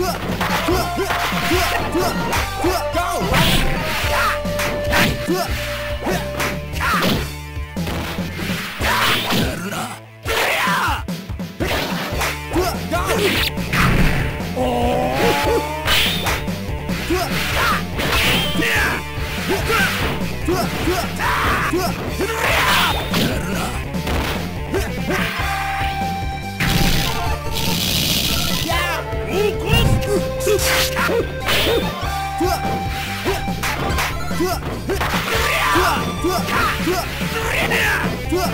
Yeah!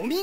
おみ。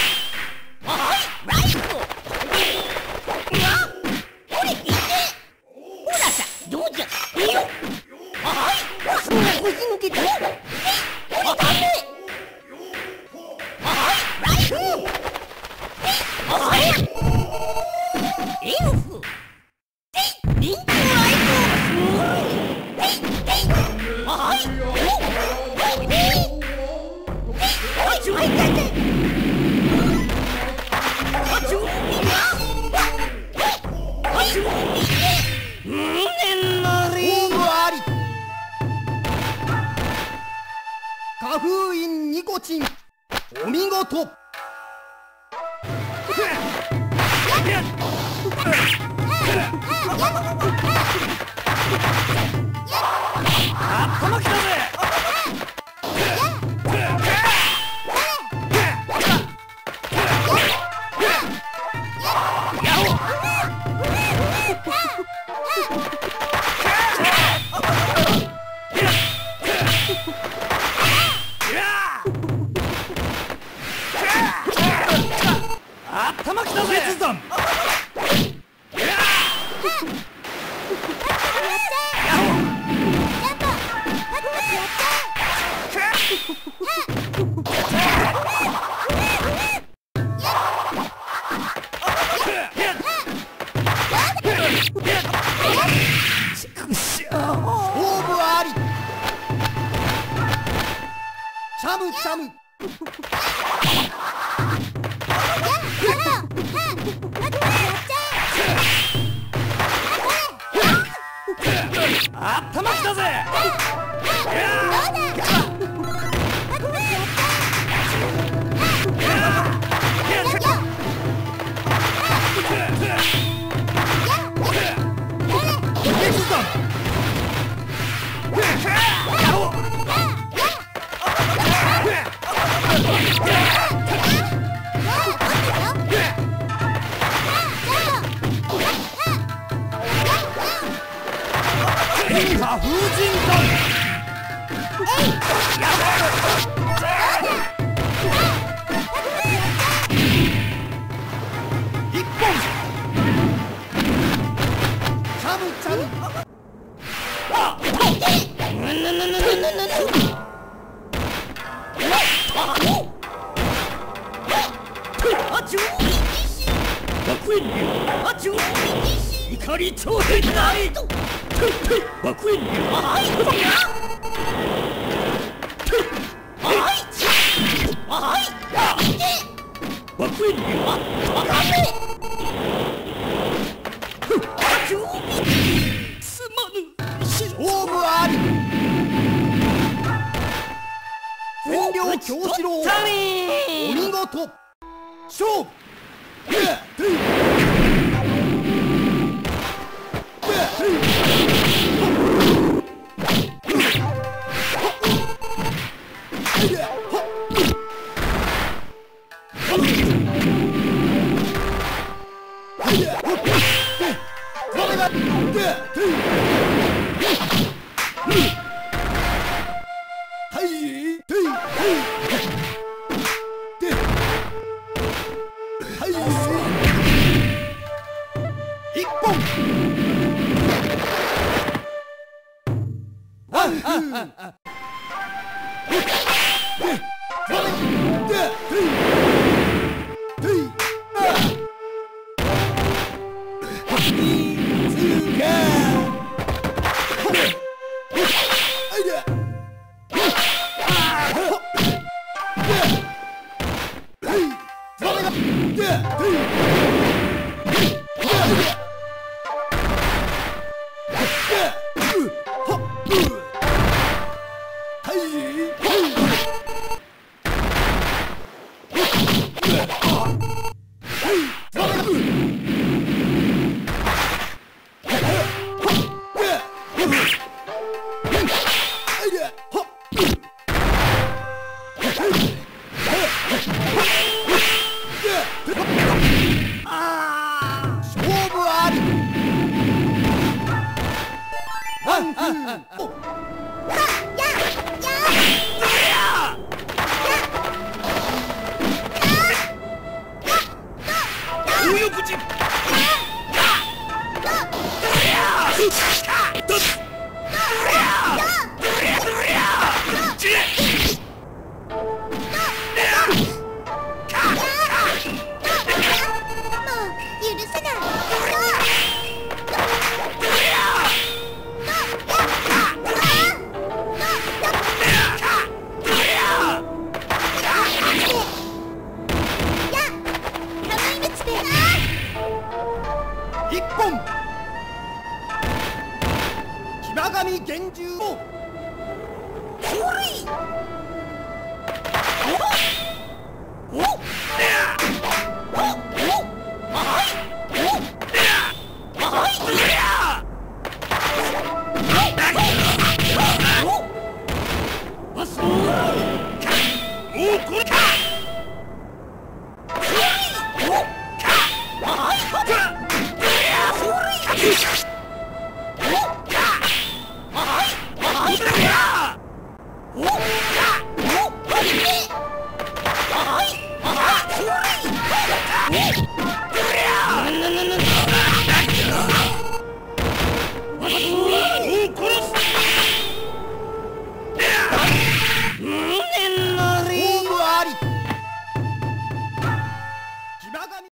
ちん。お見事。頭きたぜ別弾チャムチャム。あったまお見事。勝負。Pum! 入れ馬神厳重をもうこれ Amigo!